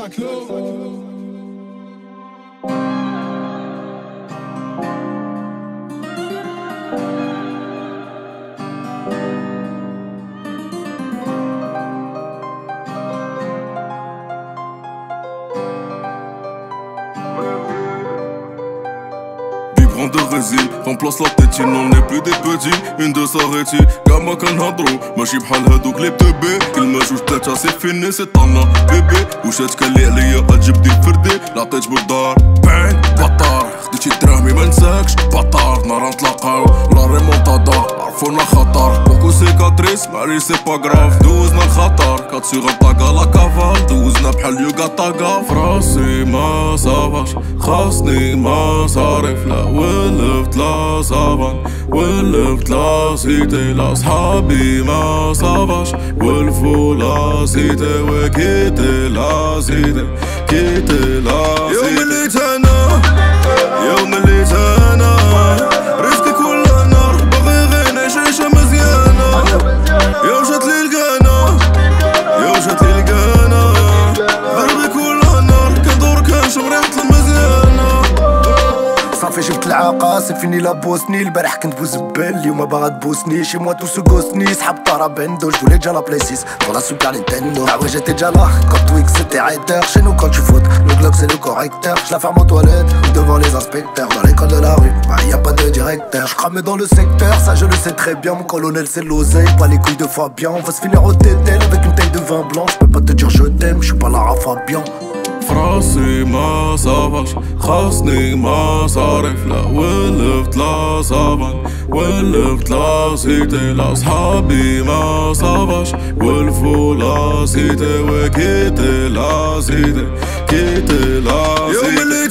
I could. Résine Remplace la tétine, on n'est plus des petits. Une de s'arrêter, gamma كنهضرو ماشي بحال هادوك لي بتبي كلمة جوج تلاتة سي فيني سي طانا بيبي وشات كالي عليا أجيب دي فردي لعطيت بالدار بان بطار خديتي دراهمي منساكش بطار نهار نتلاقاو لا ريمونتادا عرفونا خطر سيكاتريس معليش سي با غراف. دوزنا الخطر كات سيغ طاقا لا كافال دوزنا بحال يوغا طاقا فراسي ما صافاش. خاصني مصاريف لا ولفت لا صافان ولفت لا سيتي. لا صحابي ما صافاش. ولفو لا سيتي. وكيتي لا سيتي. كيتي لا صافي جبت العاقة سي فيني لا بوسني البارح كنت بوزبال اليوم باغا تبوسني شي موا توسو غوسني سحب طارا بندو جو déjà la play 6 pour la super Nintendo Ah ouais j'étais déjà là quand Twix c'était hater Chez nous quand tu fautes le Glock c'est le correcteur Je la ferme aux toilettes devant les inspecteurs Dans l'école de la rue bah y a pas de directeur Je cramais dans le secteur ça je le sais très bien Mon colonel c'est l'oseille pas les couilles de Fabian On va se finir au tétel avec une taille de vin blanc Je peux pas te dire je t'aime je suis pas là à Fabian فراسي ما صافاش خاصني مصاريف لا ولفت لا صافان ولفت لا سيتي لا صحابي ما صافاش ولفو لا سيتي وكيتي لا سيتي كيتي لا سيتي يوم اللي